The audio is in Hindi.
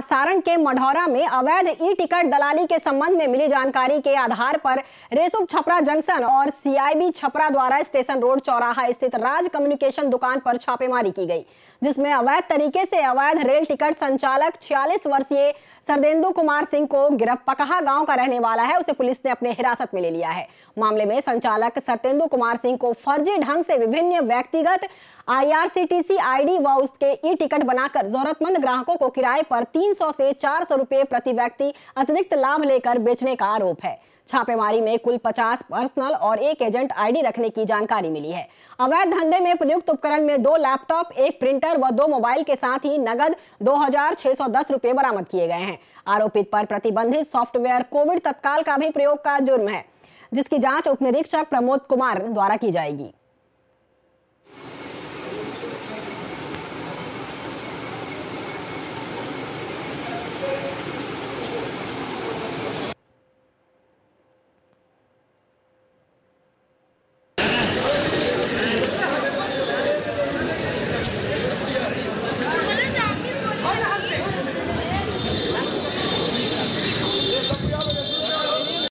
जहाँ सारण के मढ़ौरा में अवैध ई टिकट दलाली के संबंध में मिली जानकारी के आधार पर रेसुब छपरा जंक्शन और सीआईबी छपरा द्वारा स्टेशन रोड चौराहा स्थित राज कम्युनिकेशन दुकान पर छापेमारी की गई, जिसमें अवैध तरीके से अवैध रेल टिकट संचालक 46 वर्षीय सरदेंदु कुमार सिंह को गिरफ्त पकहा गाँव का रहने वाला है, उसे पुलिस ने अपने हिरासत में ले लिया है। मामले में संचालक सरतेंदु कुमार सिंह को फर्जी ढंग से विभिन्न व्यक्तिगत आईआरसीटीसी आईडी व उसके ई टिकट बनाकर जरूरतमंद ग्राहकों को किराए पर 300 से 400 रुपए प्रति व्यक्ति अतिरिक्त लाभ लेकर बेचने का आरोप है। छापेमारी में कुल 50 पर्सनल और एक एजेंट आईडी रखने की जानकारी मिली है। अवैध धंधे में प्रयुक्त उपकरण में दो लैपटॉप, एक प्रिंटर व दो मोबाइल के साथ ही नगद दो रुपए बरामद किए गए हैं। आरोपित पर प्रतिबंधित सॉफ्टवेयर कोविड तत्काल का भी प्रयोग का जुर्म है, जिसकी जाँच उप निरीक्षक प्रमोद कुमार द्वारा की जाएगी।